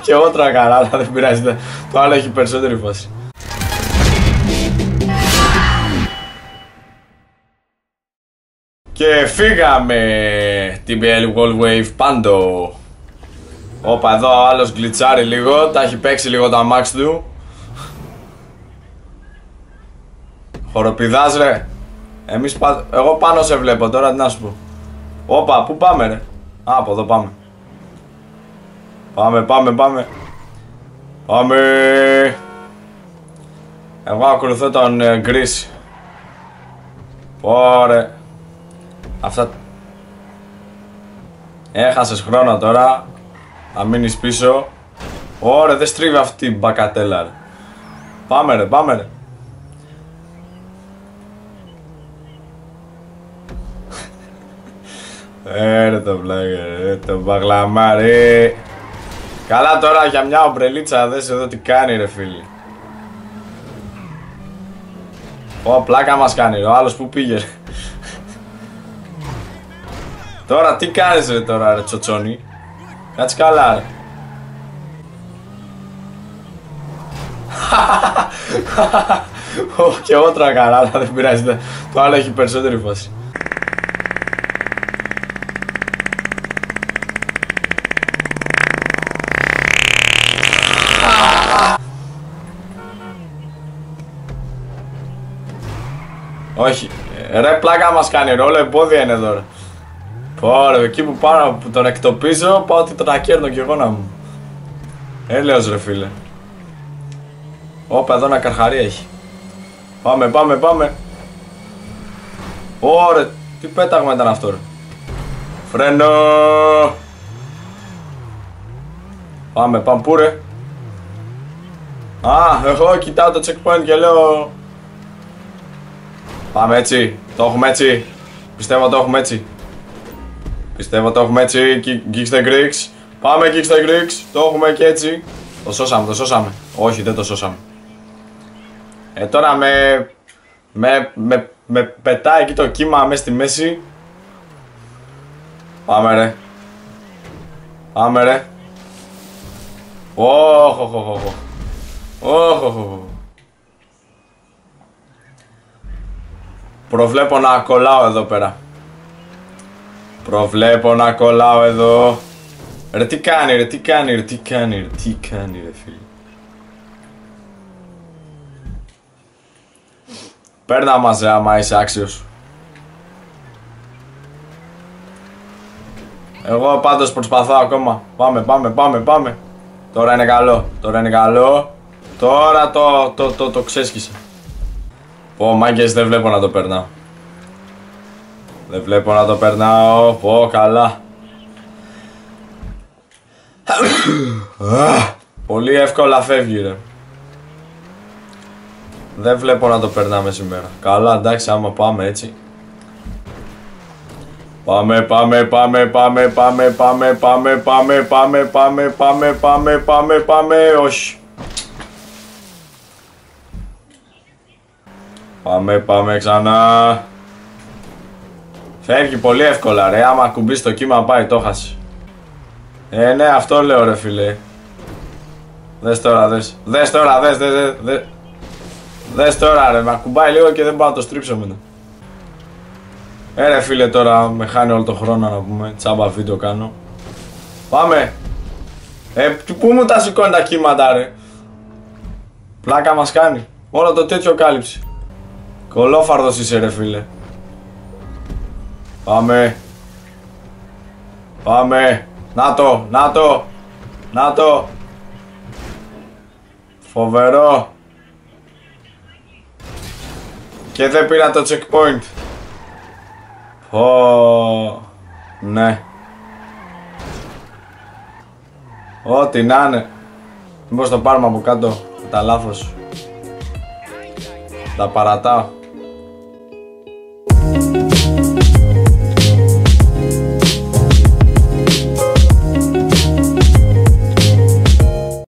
Και εγώ τρακαρά, αλλά δεν πειράζει. Το άλλο έχει περισσότερη φάση. Και φύγαμε την BL Wall Wave πάντο. Όπα εδώ ο άλλος γκλιτσάρει λίγο, τα έχει παίξει λίγο τα max του. Χοροπηδάς ρε. Εμείς πα... Εγώ πάνω σε βλέπω τώρα, τι να σου πω. Όπα, πού πάμε ρε. Α, από εδώ πάμε. Πάμε, πάμε, πάμε. Πάμε. Εγώ ακολουθώ τον ε, Γκρίς. Ωραία. Αυτά... Έχασες χρόνο τώρα. Θα μείνεις πίσω. Ωραία, δεν στρίβει αυτή η μπακατέλα ρε. Πάμε ρε, πάμε ρε. Ε, ρε το βλάγε, ρε το μπαγλαμάρι. Καλά τώρα για μια ομπρελίτσα δες εδώ τι κάνει ρε φίλοι. Ω, πλάκα μας κάνει ο άλλος που πήγε ρε. Τώρα τι κάνεις ρε τώρα ρε τσοτσόνι; Κάτσε καλά ρε. Και εγώ τρακαρά, αλλά δεν πειράζει. Το άλλο έχει περισσότερη φάση. Όχι. Ρε πλάκα μας κάνει, ρόλο εμπόδια είναι εδώ ρε. Πω ρε, εκεί που πάω που τον εκτοπίζω, πάω ότι τον ακέρνω κι εγώ να μου. Έλεος ρε φίλε. Όπα εδώ ένα καρχαρί έχει. Πάμε, πάμε, πάμε. Ωρε, τι πέταγμα ήταν αυτό ρε. Φρένο. Πάμε, πάμε, πού ρε. Α, εγώ κοιτάω το checkpoint και λέω Πάμε έτσι. Το έχουμε έτσι. Πιστεύω το έχουμε έτσι. Πιστεύω το έχουμε έτσι. Geeks the Greeks. Πάμε Geeks the Greeks. Το έχουμε και έτσι. Το σώσαμε, το σώσαμε. Όχι, δεν το σώσαμε. Ε, τώρα με... Με, με, με πετάει εκεί το κύμα μέσα στη μέση. Πάμε ρε. Πάμε ρε. Όχ, όχ, όχ, όχ. Όχ, όχ, όχ. Προβλέπω να κολλάω εδώ πέρα. Προβλέπω να κολλάω εδώ. Ρε τι κάνει ρε, τι κάνει ρε, τι κάνει ρε, τι κάνει ρε φίλε. Παίρνα μας ρε άμα είσαι άξιος. Εγώ πάντως προσπαθώ ακόμα. Πάμε, πάμε, πάμε, πάμε. Τώρα είναι καλό, τώρα είναι καλό. Τώρα το, το, το, το ξέσχισα. Πω μάγκες δεν βλέπω να το περνάω. Δεν βλέπω να το περνάω. Πω καλά. Πολύ εύκολα φεύγει ρε. Δεν βλέπω να το περνάμε σήμερα. Καλά εντάξει άμα πάμε έτσι. Πάμε, πάμε, πάμε, πάμε, πάμε, πάμε, πάμε, πάμε, πάμε, πάμε, πάμε, πάμε, πάμε, πάμε, όχι. Πάμε, πάμε ξανά. Φεύγει πολύ εύκολα ρε, άμα κουμπίσει το κύμα πάει, το χάσεις. Ε, ναι, αυτό λέω ρε φίλε. Δες τώρα, δες. Δες τώρα, δες, δες, δες. δες. Δες τώρα ρε, με ακουμπάει λίγο και δεν πάω να το στρίψω μετά. Ε ρε φίλε τώρα, με χάνει όλο το χρόνο να πούμε, τσάμπα βίντεο κάνω. Πάμε. Ε, πού μου τα σηκώνει τα κύματα ρε. Πλάκα μας κάνει. Όλο το τέτοιο κάλυψη. Κολόφαρδος είσαι ρε φίλε. Πάμε. Πάμε. Να το, να το. Να το. Φοβερό. Και δεν πήρα το checkpoint. Πω. Ναι. Ό,τι να είναι. Μήπως το πάρουμε από κάτω. Τα λάθος. Τα παρατάω. Thank you.